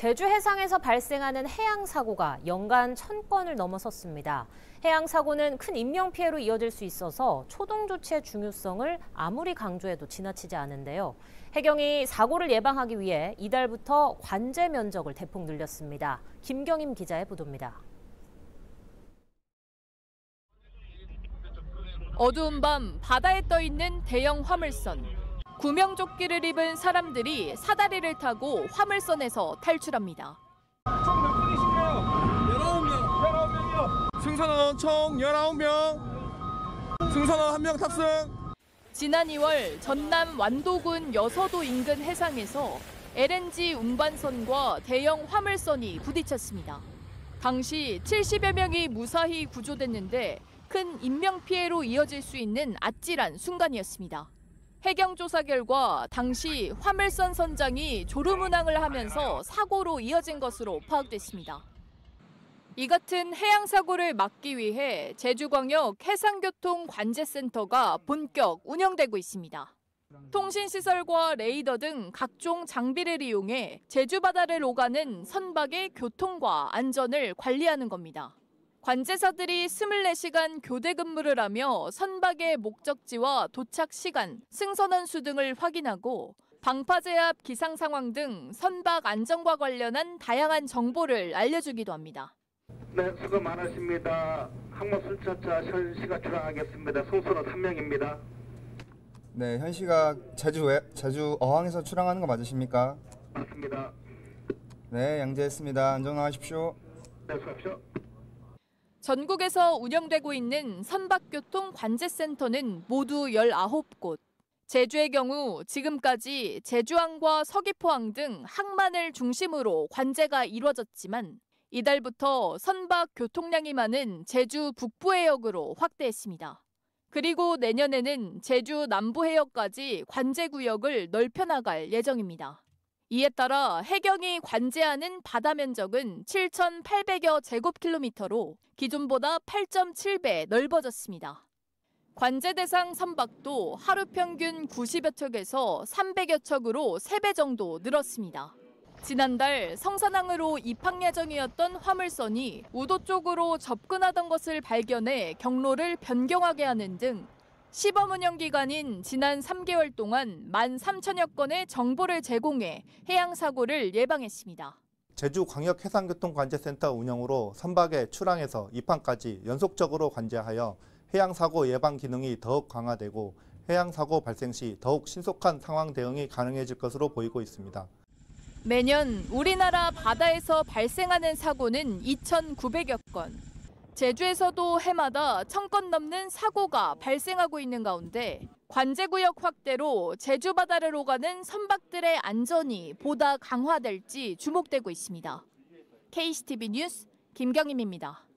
제주 해상에서 발생하는 해양 사고가 연간 천 건을 넘어섰습니다. 해양 사고는 큰 인명 피해로 이어질 수 있어서 초동 조치의 중요성을 아무리 강조해도 지나치지 않은데요. 해경이 사고를 예방하기 위해 이달부터 관제 면적을 대폭 늘렸습니다. 김경임 기자의 보도입니다. 어두운 밤 바다에 떠 있는 대형 화물선. 구명조끼를 입은 사람들이 사다리를 타고 화물선에서 탈출합니다. 총 몇 분이신가요? 19명. 19명이요. 승선원 총 19명. 승선원 1명 탑승. 지난 2월 전남 완도군 여서도 인근 해상에서 LNG 운반선과 대형 화물선이 부딪혔습니다. 당시 70여 명이 무사히 구조됐는데 큰 인명피해로 이어질 수 있는 아찔한 순간이었습니다. 해경 조사 결과 당시 화물선 선장이 졸음운항을 하면서 사고로 이어진 것으로 파악됐습니다. 이 같은 해양 사고를 막기 위해 제주광역 해상교통 관제센터가 본격 운영되고 있습니다. 통신 시설과 레이더 등 각종 장비를 이용해 제주 바다를 오가는 선박의 교통과 안전을 관리하는 겁니다. 관제사들이 24시간 교대 근무를 하며 선박의 목적지와 도착 시간, 승선원 수 등을 확인하고 방파제 앞 기상 상황 등 선박 안전과 관련한 다양한 정보를 알려주기도 합니다. 네, 수고 많으십니다. 항모 순찰차 현 씨가 출항하겠습니다. 송선호 3명입니다. 네, 현 씨가 제주 외, 제주 어항에서 출항하는 거 맞으십니까? 맞습니다. 네, 양재했습니다. 안전하십시오. 네, 수고하십시오. 전국에서 운영되고 있는 선박교통 관제센터는 모두 19곳. 제주의 경우 지금까지 제주항과 서귀포항 등 항만을 중심으로 관제가 이루어졌지만 이달부터 선박 교통량이 많은 제주 북부 해역으로 확대했습니다. 그리고 내년에는 제주 남부 해역까지 관제 구역을 넓혀나갈 예정입니다. 이에 따라 해경이 관제하는 바다 면적은 7,800여 제곱킬로미터로 기존보다 8.7배 넓어졌습니다. 관제 대상 선박도 하루 평균 90여 척에서 300여 척으로 3배 정도 늘었습니다. 지난달 성산항으로 입항 예정이었던 화물선이 우도 쪽으로 접근하던 것을 발견해 경로를 변경하게 하는 등 시범 운영 기간인 지난 3개월 동안 1만 3천여 건의 정보를 제공해 해양 사고를 예방했습니다. 제주광역해상교통관제센터 운영으로 선박의 출항에서 입항까지 연속적으로 관제하여 해양사고 예방 기능이 더욱 강화되고 해양사고 발생 시 더욱 신속한 상황 대응이 가능해질 것으로 보이고 있습니다. 매년 우리나라 바다에서 발생하는 사고는 2,900여 건. 제주에서도 해마다 천건 넘는 사고가 발생하고 있는 가운데 관제구역 확대로 제주 바다를 오가는 선박들의 안전이 보다 강화될지 주목되고 있습니다. KCTV 뉴스 김경임입니다.